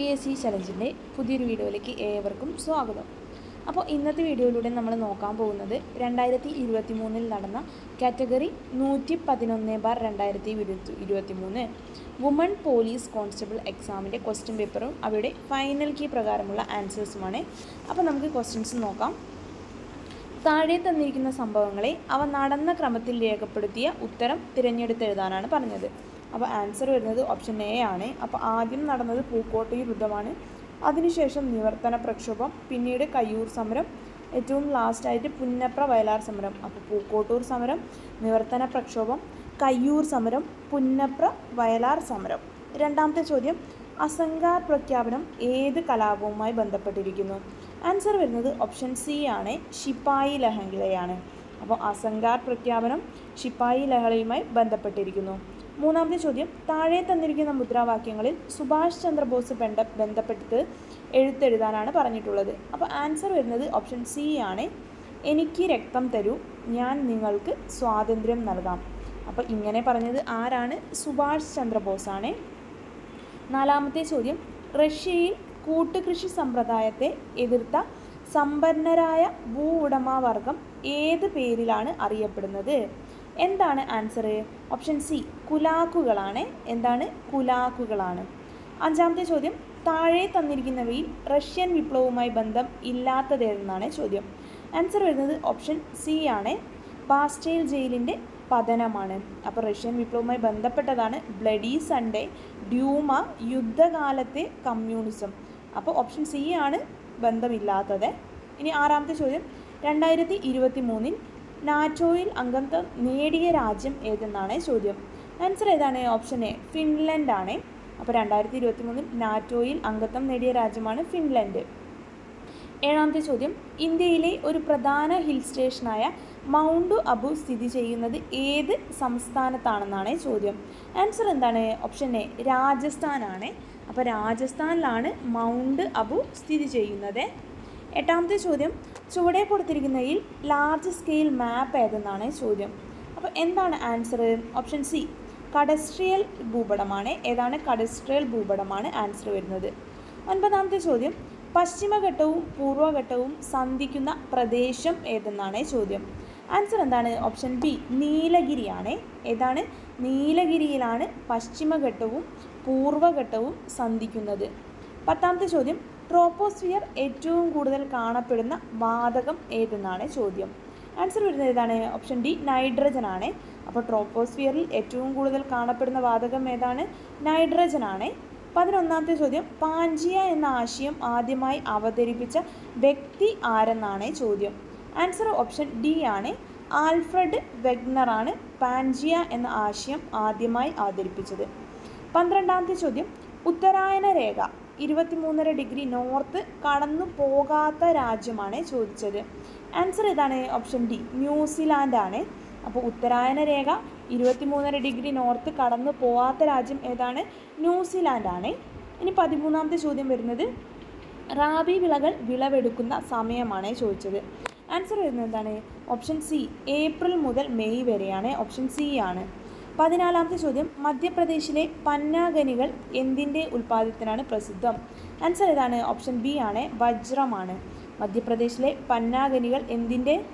P S C ചലഞ്ചിന്റെ പുതിയൊരു വീഡിയോയിലേക്ക് ഏവർക്കും സ്വാഗതം. അപ്പോൾ ഇന്നത്തെ വീഡിയോയിലൂടെ നമ്മൾ നോക്കാൻ പോകുന്നത് രണ്ടായിരത്തി ഇരുപത്തി മൂന്നിൽ നടന്ന കാറ്റഗറി നൂറ്റി പതിനൊന്ന് ബാർ രണ്ടായിരത്തി ഇരുപത്തി മൂന്ന് വുമൺ പോലീസ് കോൺസ്റ്റബിൾ എക്സാമിന്റെ ക്വസ്റ്റ്യൻ പേപ്പറും അവയുടെ ഫൈനൽ കീ പ്രകാരമുള്ള ആൻസേഴ്സുമാണ് അപ്പോൾ നമുക്ക് ക്വസ്റ്റ്യൻസ് നോക്കാം. താഴെ തന്നിരിക്കുന്ന സംഭവങ്ങളെ അവ നടന്ന ക്രമത്തിൽ രേഖപ്പെടുത്തിയ ഉത്തരം തിരഞ്ഞെടുത്തെഴുതാനാണ് പറഞ്ഞത്. അപ്പോൾ ആൻസർ വരുന്നത് ഓപ്ഷൻ എ ആണ്. അപ്പോൾ ആദ്യം നടന്നത് പൂക്കോട്ട യുദ്ധമാണ്. അതിനുശേഷം നിവർത്തന പ്രക്ഷോഭം പിന്നീട് കയ്യൂർ സമരം ഏറ്റവും ലാസ്റ്റായിട്ട് പുന്നപ്ര വയലാർ സമരം അപ്പോൾ പൂക്കോട്ടൂർ സമരം നിവർത്തന പ്രക്ഷോഭം കയ്യൂർ സമരം പുന്നപ്ര വയലാർ സമരം. രണ്ടാമത്തെ ചോദ്യം അസംഗാർ പ്രഖ്യാപനം ഏത് കലാപവുമായി ബന്ധപ്പെട്ടിരിക്കുന്നു? ആൻസർ വരുന്നത് ഓപ്ഷൻ സി ആണ്. ഷിപ്പായി ലഹങ്കിളയാണ് അപ്പോൾ അസംഗാർ പ്രഖ്യാപനം ഷിപ്പായി ലഹളയുമായി ബന്ധപ്പെട്ടിരിക്കുന്നു. മൂന്നാമത്തെ ചോദ്യം താഴെ തന്നിരിക്കുന്ന മുദ്രാവാക്യങ്ങളിൽ സുഭാഷ് ചന്ദ്രബോസ് ബന്ധ ബന്ധപ്പെട്ട് എഴുത്തെഴുതാനാണ് പറഞ്ഞിട്ടുള്ളത്. അപ്പോൾ ആൻസർ വരുന്നത് ഓപ്ഷൻ സി ആണ്. എനിക്ക് രക്തം തരൂ ഞാൻ നിങ്ങൾക്ക് സ്വാതന്ത്ര്യം നൽകാം. അപ്പോൾ ഇങ്ങനെ പറഞ്ഞത് ആരാണ്? സുഭാഷ് ചന്ദ്രബോസാണ്. നാലാമത്തെ ചോദ്യം റഷ്യയിൽ കൂട്ടുകൃഷി സമ്പ്രദായത്തെ എതിർത്ത സമ്പന്നരായ ഭൂ ഉടമാവർഗം ഏത് പേരിലാണ് അറിയപ്പെടുന്നത്? എന്താണ് ആൻസർ? Option C കുലാക്കുകളാണ്. എന്താണ് കുലാക്കുകളാണ്? അഞ്ചാമത്തെ ചോദ്യം താഴെ തന്നിരിക്കുന്നവയിൽ റഷ്യൻ വിപ്ലവവുമായി ബന്ധം ഇല്ലാത്തതെന്നാണ് ചോദ്യം. ആൻസർ വരുന്നത് ഓപ്ഷൻ സി ആണ്. പാസ്റ്റേൽ ജയിലിന്റെ പതനമാണ്. അപ്പോൾ റഷ്യൻ വിപ്ലവവുമായി ബന്ധപ്പെട്ടതാണ് ബ്ലഡി സൺഡേ ഡ്യൂമ യുദ്ധകാലത്തെ കമ്മ്യൂണിസം. അപ്പോൾ ഓപ്ഷൻ സി ആണ് ബന്ധമില്ലാത്തത്. ഇനി ആറാമത്തെ ചോദ്യം. രണ്ടായിരത്തി ഇരുപത്തി മൂന്നിൽ നാറ്റോയിൽ അംഗത്വം നേടിയ രാജ്യം ഏതെന്നാണ് ചോദ്യം. ആൻസർ ഏതാണ്? ഓപ്ഷൻ എ ഫിൻലൻഡ് ആണ്. അപ്പോൾ രണ്ടായിരത്തി ഇരുപത്തി മൂന്നിൽ നാറ്റോയിൽ അംഗത്വം നേടിയ രാജ്യമാണ് ഫിൻലൻഡ്. ഏഴാമത്തെ ചോദ്യം. ഇന്ത്യയിലെ ഒരു പ്രധാന ഹിൽ സ്റ്റേഷനായ മൗണ്ട് അബു സ്ഥിതി ചെയ്യുന്നത് ഏത് സംസ്ഥാനത്താണെന്നാണ് ചോദ്യം. ആൻസർ എന്താണ്? ഓപ്ഷൻ എ രാജസ്ഥാനാണ്. അപ്പോൾ രാജസ്ഥാനിലാണ് മൗണ്ട് അബു സ്ഥിതി ചെയ്യുന്നത്. എട്ടാമത്തെ ചോദ്യം. ചുവടെ കൊടുത്തിരിക്കുന്നതിൽ ലാർജ് സ്കെയിൽ മാപ്പ് ഏതെന്നാണ് ചോദ്യം. അപ്പോൾ എന്താണ് ആൻസർ ഓപ്ഷൻ സി കഡസ്ട്രിയൽ ഭൂപടമാണ്. ഏതാണ്? കഡസ്ട്രിയൽ ഭൂപടമാണ് ആൻസർ വരുന്നത്. ഒൻപതാമത്തെ ചോദ്യം. പശ്ചിമഘട്ടവും പൂർവഘട്ടവും സന്ധിക്കുന്ന പ്രദേശം ഏതെന്നാണ് ചോദ്യം? ആൻസർ എന്താണ്? ഓപ്ഷൻ ബി നീലഗിരിയാണ്. ഏതാണ്? നീലഗിരിയിലാണ് പശ്ചിമഘട്ടവും പൂർവഘട്ടവും സന്ധിക്കുന്നത്. പത്താമത്തെ ചോദ്യം ട്രോപ്പോസ്ഫിയർ ഏറ്റവും കൂടുതൽ കാണപ്പെടുന്ന വാതകം ഏതെന്നാണ് ചോദ്യം? ആൻസർ വരുന്നത് ഏതാണ്? ഓപ്ഷൻ ഡി നൈട്രജൻ ആണ്. അപ്പോൾ ട്രോപ്പോസ്ഫിയറിൽ ഏറ്റവും കൂടുതൽ കാണപ്പെടുന്ന വാതകം ഏതാണ്? നൈട്രജൻ ആണ്. പതിനൊന്നാമത്തെ ചോദ്യം പാഞ്ചിയ എന്ന ആശയം ആദ്യമായി അവതരിപ്പിച്ച വ്യക്തി ആരെന്നാണ് ചോദ്യം. ആൻസർ ഓപ്ഷൻ ഡി ആണ്. ആൽഫ്രഡ് വെഗ്നറാണ് പാൻജിയ എന്ന ആശയം ആദ്യമായി അവതരിപ്പിച്ചത്. പന്ത്രണ്ടാമത്തെ ചോദ്യം ഉത്തരായന രേഖ ഇരുപത്തിമൂന്നര ഡിഗ്രി നോർത്ത് കടന്നു പോകാത്ത രാജ്യമാണ് ചോദിച്ചത്. ആൻസർ ഇതാണ് ഓപ്ഷൻ ഡി ന്യൂസിലാൻഡ് ആണ് അപ്പോൾ ഉത്തരായന രേഖ ഇരുപത്തിമൂന്നര ഡിഗ്രി നോർത്ത് കടന്നു പോവാത്ത രാജ്യം ഏതാണ്? ന്യൂസിലാൻഡാണ്. ഇനി പതിമൂന്നാമത്തെ ചോദ്യം വരുന്നത് റാബി വിളകൾ വിളവെടുക്കുന്ന സമയമാണ് ചോദിച്ചത്. ആൻസർ വരുന്നത് എന്താണ്? ഓപ്ഷൻ സി ഏപ്രിൽ മുതൽ മെയ് വരെയാണ്. ഓപ്ഷൻ സി ആണ്. പതിനാലാമത്തെ ചോദ്യം മധ്യപ്രദേശിലെ പന്നാഗനികൾ എന്തിന്റെ ഉൽപ്പാദനത്തിനാണ് പ്രസിദ്ധം? ആൻസർ ഏതാണ്? ഓപ്ഷൻ ബി ആണ് വജ്രമാണ്. മധ്യപ്രദേശിലെ പന്നാഗനികൾ എന്തിന്റെ